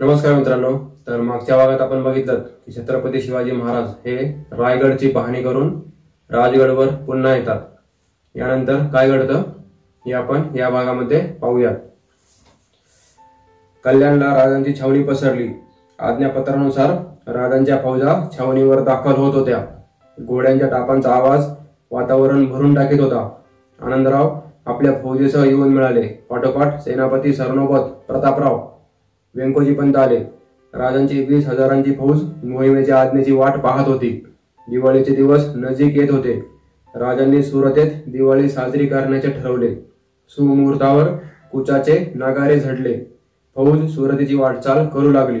नमस्कार मित्रांनो तर मागच्या भागात आपण बघितलं की छत्रपती शिवाजी महाराज हे रायगडची पाहणी करून राजगडवर पुन्हा येतात. यानंतर काय घडतं हे आपण या भागामध्ये पाहूयात. कल्याणला राजांची छावणी पसरली. आज्ञापत्रानुसार राजांच्या फौजा छावणीवर दाखल होत होत्या. घोड्यांच्या टापांचा आवाज वातावरण भरून टाकीत होता. आनंदराव आपल्या फौजेसह येऊन मिळाले. पाठोपाठ सेनापती सरनोबत प्रतापराव व्यंकोजी पंत आले राजांची वीस हजारांची फौज मोहिमेच्या आज्ञेची वाट पाहत होती. दिवाळीचे दिवस नजीक येत होते. राजांनी सुरतेत दिवाळी साजरी करण्याचे ठरवले. सुमुहूर्तावर कुचाचे नागारे झडले. फौज सुरतेची वाटचाल करू लागली.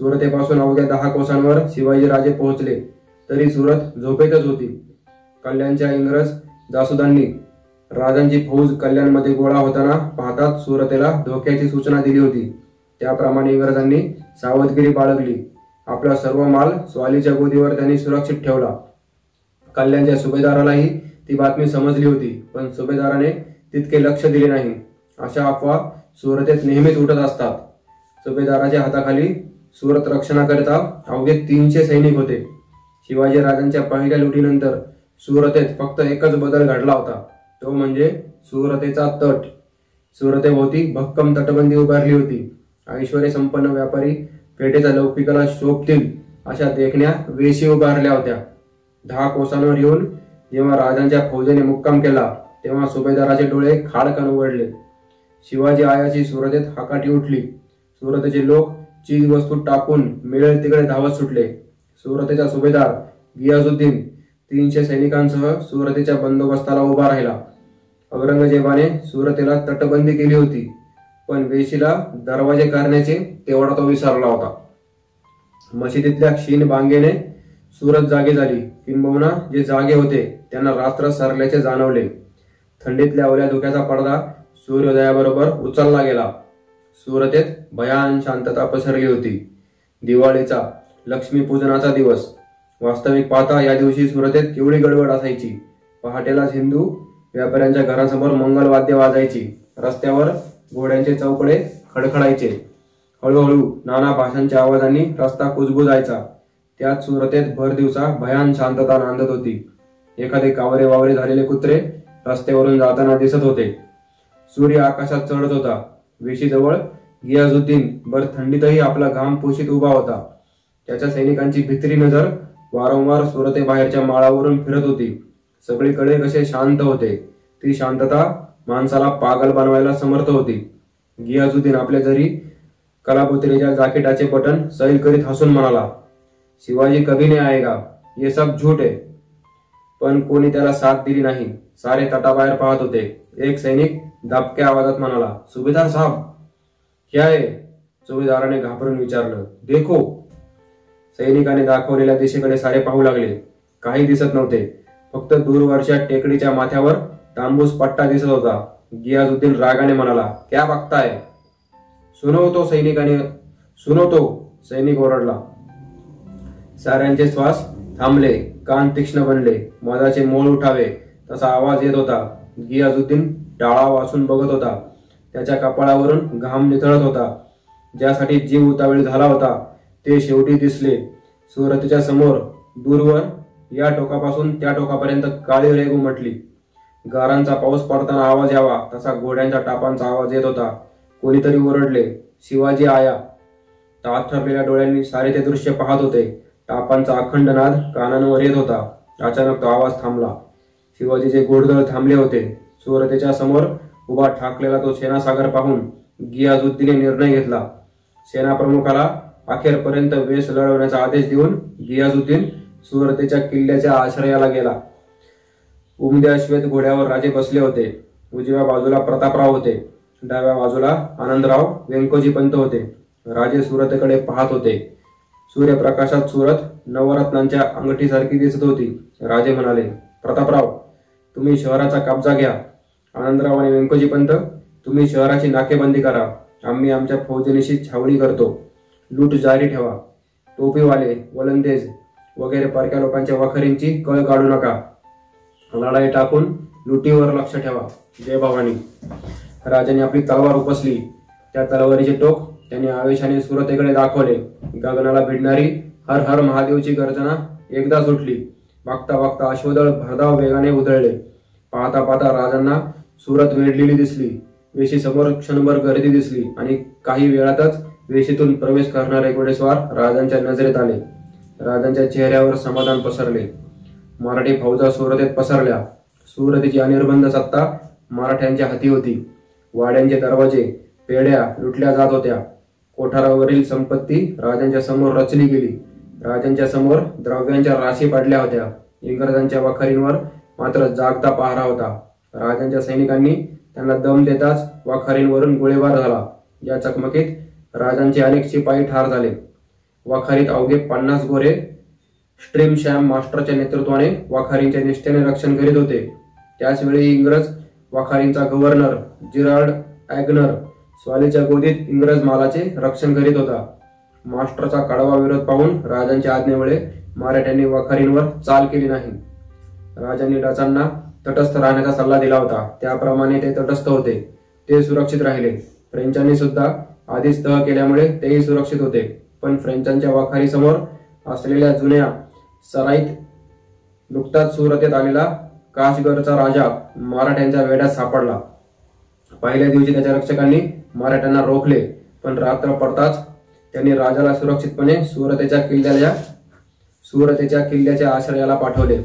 सुरतेपासून अवघ्या दहा कोसांवर शिवाजीराजे पोहोचले. तरी सुरत झोपेतच होती. कल्याणच्या इंग्रज जासुदांनी राजांची फौज कल्याणमध्ये गोळा होताना पाहताच सुरतेला धोक्याची सूचना दिली होती. त्याप्रमाणे इंग्रजांनी सावधगिरी बाळगली. आपला सर्व माल स्वालीच्या गोदीवर त्यांनी सुरक्षित ठेवला. कल्याणच्या सुभेदारालाही ती बातमी समजली होती पण सुभेदाराने तितके लक्ष दिले नाही. अशा अफवा सुरतेत नेहमीच उठत असतात. सुभेदाराच्या हाताखाली सुरत रक्षणाकरिता अवघे तीनशे सैनिक होते. शिवाजी राजांच्या पहिल्या लुटीनंतर सुरतेत फक्त एकच बदल घडला होता. तो म्हणजे सुरतेचा तट. सुरतेभोवती भक्कम तटबंदी उभारली होती. ऐश्वर्य संपन्न व्यापारी पेठेचा लौकिकाला शोभतील अशा देखण्या वेशी उभारल्या होत्या. दहा कोसांवर येऊन जेव्हा राजांच्या फौजेने मुक्काम केला तेव्हा सुभेदाराचे डोळे खाडकन उघडले. शिवाजी आयाची सुरतेत हाकाटी उठली. सुरतेचे लोक चीज वस्तू टाकून मिळेल तिकडे धावत सुटले. सुरतेचा सुभेदार गियाजुद्दीन तीनशे सैनिकांसह सुरतेच्या बंदोबस्ताला उभा राहिला. औरंगजेबाने सुरतेला तटबंदी केली होती. पण वेशीला दरवाजे करण्याचे तेवढा तो विसरला होता. मशिदीतल्या क्षीण बांगेने सुरत जागे झाली. किंबहुना जे जागे होते त्यांना रात्र सरल्याचे जाणवले. थंडीतल्या ओल्या धुक्याचा पडदा सूर्योदयाबरोबर उचलला गेला. सुरतेत भयान शांतता पसरली होती. दिवाळीचा लक्ष्मीपूजनाचा दिवस. वास्तविक पाहता या दिवशी सुरतेत केवढी गडबड असायची. पहाटेलाच हिंदू व्यापाऱ्यांच्या घरासमोर मंगलवाद्य वाजायची. रस्त्यावर घोड्यांचे चौकडे खडखडायचे. हळूहळू नाना भाषांच्या आवाजांनी रस्ता कुजबुजायचा. त्यात सुरतेत भर दिवसा भयान शांतता नांदत होती. एखादे कावरे वावरे झालेले कुत्रे रस्त्यावरून जाताना दिसत होते. सूर्य आकाशात चढत होता. वेशीजवळ गियाजुद्दीन भर थंडीतही आपला घाम पोशीत उभा होता. त्याच्या सैनिकांची भित्री नजर वारंवार सुरते बाहेरच्या माळावरून फिरत होती. सगळीकडे कसे शांत होते. ती शांतता माणसाला पागल बनवायला समर्थ होती. गियाजुद्दीन आपल्या जरी कलापुत्रीच्या जाकेटाचे बटन सैल करीत हसून म्हणाला शिवाजी कभी नाही आएगा ये सब झूठ आहे पण कोणी त्याला साथ दिली नाही. सारे तटाबाहेर पाहत होते. एक सैनिक दाबक्या आवाजात म्हणाला सुभेदार साहब क्या आहे सुभेदाराने घाबरून विचारलं देखो. सैनिकाने दाखवलेल्या दिशेकडे सारे पाहू लागले. काही दिसत नव्हते. फक्त दूरवरच्या टेकडीच्या माथ्यावर तांबूस पट्टा दिसत होता. गियाजुद्दीन रागाने म्हणाला क्या बघताय? सुनो तो सैनिकाने. सुनवतो सैनिक ओरडला. साऱ्यांचे श्वास थांबले कान तीक्ष्ण बनले मधाचे मोल उठावे तसा आवाज येत होता. गियाजुद्दीन टाळा वाचून बघत होता. त्याच्या कपाळावरून घाम निथळत होता. ज्यासाठी जीव उतावेळ झाला होता ते शेवटी दिसले. सुरतीच्या समोर दूरवर या टोकापासून त्या टोकापर्यंत काळी रेग उमटली गारांचा पाऊस पडताना आवाज यावा तसा घोड्यांच्या टापांचा आवाज येत होता. कोणीतरी ओरडले शिवाजी आया. तात ठरलेल्या डोळ्यांनी सारे ते दृश्य पाहत होते. टापांचा अखंड नाद कानांवर येत होता. अचानक तो आवाज थांबला. शिवाजीचे घोडदळ थांबले होते. सुरतेच्या समोर उभा ठाकलेला तो सेनासागर पाहून गियाजुद्दीने निर्णय घेतला. सेनाप्रमुखाला अखेरपर्यंत वेश लढवण्याचा आदेश देऊन गियाजुद्दीन सुरतेच्या किल्ल्याच्या आश्रयाला गेला. उमद्या श्वेत घोड्यावर राजे बसले होते. उजव्या बाजूला प्रतापराव होते. डाव्या बाजूला आनंदराव व्यंकोजी पंत होते. राजे सुरतेकडे पाहत होते. सूर्यप्रकाशात सुरत नवरत्नांच्या अंगठीसारखी दिसत होती. राजे म्हणाले प्रतापराव तुम्ही शहराचा कब्जा घ्या. आनंदराव आणि व्यंकोजी पंत तुम्ही शहराची नाकेबंदी करा. आम्ही आमच्या फौजनीशी छावणी करतो. लूट जारी ठेवा. टोपीवाले वलंदेज वगैरे परक्या लोकांच्या वखरींची कळ काढू नका. लढाई टाकून लुटीवर लक्ष ठेवा. जय भवानी. राजाने आपली तलवार उपसली. त्या तलवारीचे टोक त्यांनी आवेशाने सुरतेकडे दाखवले. गगनाला भिडणारी हर हर महादेवची गर्जना एकदा सुटली. बघता बघता अश्वदळ भरधाव वेगाने उधळले. पाहता पाहता राजांना सुरत वेढलेली दिसली. वेशी समोर क्षणभर गर्दी दिसली आणि काही वेळातच वेशीतून प्रवेश करणारे घोडेस्वार राजांच्या नजरेत आले. राजांच्या चेहऱ्यावर समाधान पसरले. मराठी फौजा सुरतेत पसरल्या. सुरतेची अनिर्बंध सत्ता मराठ्यांच्या हाती होती. वाड्यांचे दरवाजे पेढ्या लुटल्या जात होत्या. कोठारावरील संपत्ती राजांच्या समोर रचली गेली. राजांच्या समोर द्रव्यांच्या राशी पडल्या होत्या. इंग्रजांच्या वखारींवर मात्र जागता पहारा होता. राजांच्या सैनिकांनी त्यांना दम देताच वाखारींवरून गोळीबार झाला. या चकमकीत राजांचे अनेक शिपाई ठार झाले. वाखारीत अवघे पन्नास गोरे स्ट्रीम शॅम मास्टरच्या नेतृत्वाने वाखारींच्या निष्ठेने रक्षण करीत होते. त्याचवेळी इंग्रज वाखारींचा गव्हर्नर जिरार्ड ॲग्नर स्वालीच्या गोदीत इंग्रज मालाचे रक्षण करीत होता. मास्टरचा कडवा विरोध पाहून राजांच्या आज्ञेमुळे मराठ्यांनी वाखारींवर चाल केली नाही. राजांनी डचांना तटस्थ राहण्याचा सल्ला दिला होता. त्याप्रमाणे ते तटस्थ होते. ते सुरक्षित राहिले. फ्रेंचांनी सुद्धा आधीच तह केल्यामुळे तेही सुरक्षित होते. पण फ्रेंचांच्या वाखारीसमोर असलेल्या जुन्या सराईत नुकताच सुरतेत आलेला काशगरचा राजा मराठ्यांच्या वेड्यात सापडला. पहिल्या दिवशी त्याच्या रक्षकांनी मराठ्यांना रोखले पण रात्र पडताच त्यांनी राजाला सुरक्षितपणे सुरतेच्या किल्ल्याच्या सुरतेच्या किल्ल्याच्या आश्रयाला पाठवले.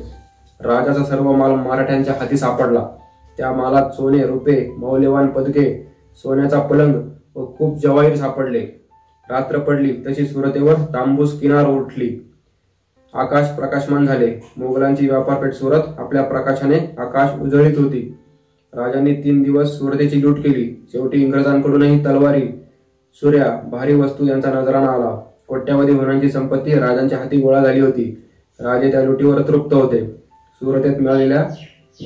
राजाचा सर्व माल मराठ्यांच्या हाती सापडला. त्या मालात सोने रुपे मौल्यवान पदके सोन्याचा पलंग व खूप जवाहीर सापडले. रात्र पडली तशी सुरतेवर तांबूस किनार उठली. आकाश प्रकाशमान झाले. मोगलांची व्यापारपेठ सुरत आपल्या प्रकाशाने आकाश उजळीत होती. राजांनी तीन दिवस सुरतेची लूट केली. शेवटी इंग्रजांकडूनही तलवारी सूर्या भारी वस्तू यांचा नजराणा आला. कोट्यावधी होण्याची संपत्ती राजांच्या हाती गोळा झाली होती. राजे त्या लुटीवर तृप्त होते. सुरतेत मिळालेल्या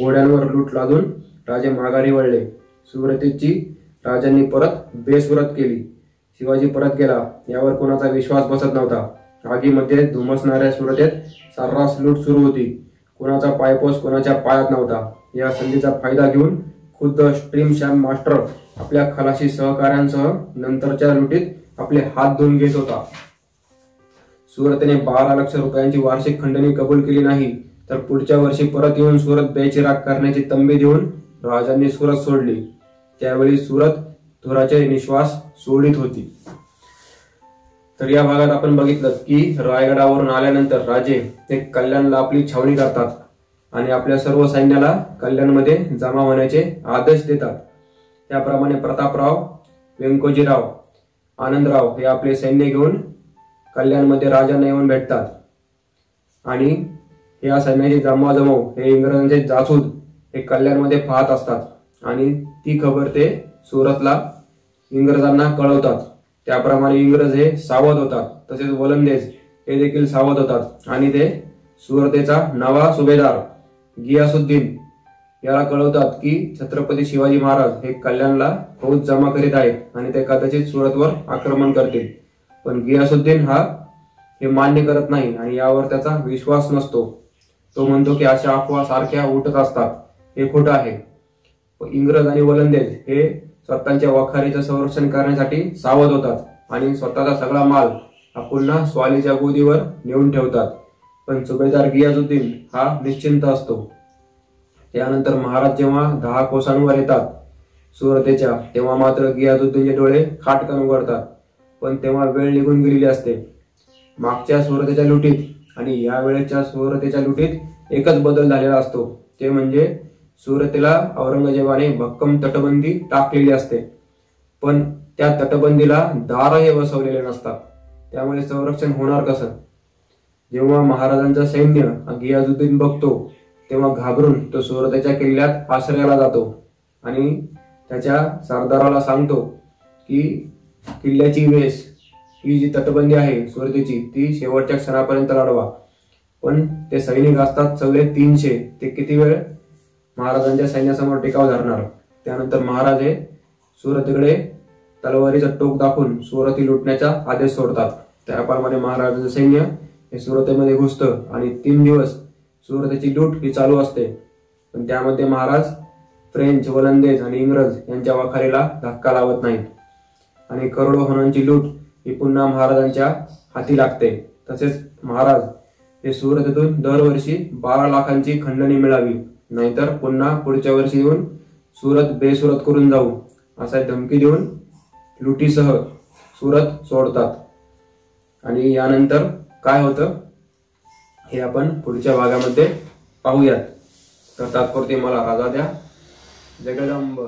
घोड्यांवर लूट लादून राजे माघारी वळले. सुरतेची राजांनी परत बेसुरत केली. शिवाजी परत गेला. यावर कोणाचा विश्वास बसत नव्हता. आगीमध्ये धुमसणाऱ्या सुरतेत सर्रास लूट सुरू होती. कोणाचा पायपोस कोणाच्या पायात नव्हता. या संधीचा फायदा घेऊन खुद्द स्ट्रीम शॅम मास्टर आपल्या खलाशी सहकाऱ्यांसह नंतरच्या लुटीत आपले हात धुवून घेत होता. सुरतने बारा लक्ष रुपयांची वार्षिक खंडणी कबूल केली नाही तर पुढच्या वर्षी परत येऊन सुरत बेचिराग करण्याची तंबी देऊन राजांनी सुरत सोडली. त्यावेळी सुरत धुराचे निश्वास सोडित होती. तर या भागात आपण बघितलं की रायगडावरून आल्यानंतर राजे ते कल्याणला आपली छावणी करतात आणि आपल्या सर्व सैन्याला कल्याणमध्ये जमा होण्याचे आदेश देतात. त्याप्रमाणे प्रतापराव व्यंकोजीराव आनंदराव हे आपले सैन्य घेऊन कल्याणमध्ये राजांना येऊन भेटतात. आणि या सैन्याचे जमवाजमव हे इंग्रजांचे जासूद हे कल्याणमध्ये पाहत असतात. आणि ती खबर ते सुरतला इंग्रजांना कळवतात. त्याप्रमाणे इंग्रज हे सावध होतात. तसेच वलंदेज हे देखील सावध होतात. आणि ते सुरतेचा नवा सुभेदार गियासुद्दीन याला कळवतात की छत्रपती शिवाजी महाराज हे कल्याणला फौज जमा करीत आहेत आणि ते कदाचित सुरतवर आक्रमण करतील. पण गियासुद्दीन हा हे मान्य करत नाही आणि यावर त्याचा विश्वास नसतो. तो म्हणतो की अशा अफवा सारख्या उठत असतात. हे खोटं आहे. इंग्रज आणि वलंदेज हे स्वतःच्या वखारीचं संरक्षण करण्यासाठी सावध होतात आणि स्वतःचा सगळा माल हा पुन्हा स्वालीच्या गोदीवर नेऊन ठेवतात. पण सुभेदार गियाजुद्दीन हा निश्चिंत असतो. त्यानंतर महाराज जेव्हा दहा कोसांवर येतात सुरतेच्या तेव्हा मात्र गियाजुद्दीनचे डोळे खाटकन उघडतात. पण तेव्हा वेळ निघून गेलेली असते. मागच्या सुरतेच्या लुटीत आणि या वेळेच्या सुरतेच्या लुटीत एकच बदल झालेला असतो. ते म्हणजे सुरतेला औरंगजेबाने भक्कम तटबंदी टाकलेली असते. पण त्या तटबंदीला दार हे बसवलेले नसतात. त्यामुळे संरक्षण होणार कसं? जेव्हा महाराजांचं सैन्य गियाजुद्दीन बघतो तेव्हा घाबरून तो सुरतेच्या किल्ल्यात आश्रयाला जातो आणि त्याच्या सरदाराला सांगतो की किल्ल्याची वेस ही जी तटबंदी आहे सुरतेची ती शेवटच्या क्षणापर्यंत लढवा. पण ते सैनिक असतात सगळे तीनशे. ते किती वेळ? महाराजांच्या सैन्यासमोर टिकाव धरणार. त्यानंतर महाराज हे सुरतीकडे तलवारीचं टोक दाखवून सुरती लुटण्याचा आदेश सोडतात. त्याप्रमाणे महाराजांचं सैन्य हे सुरतेमध्ये घुसतं आणि तीन दिवस सुरतेची लूट ही चालू असते. पण त्यामध्ये महाराज फ्रेंच वलंदेज आणि इंग्रज यांच्या वाखारीला धक्का लावत नाहीत. आणि करोडो हनांची लूट ही पुन्हा महाराजांच्या हाती लागते. तसेच महाराज हे सुरतेतून दरवर्षी बारा लाखांची खंडणी मिळावी. नाहीतर पुन्हा पुढच्या वर्षी येऊन सुरत बेसुरत करून जाऊ असा धमकी देऊन लुटीसह सुरत सोडतात. आणि यानंतर काय होतं? हे आपण पुढच्या भागामध्ये पाहूयात. तर तात्पुरती मला राजा द्या. जगदंब.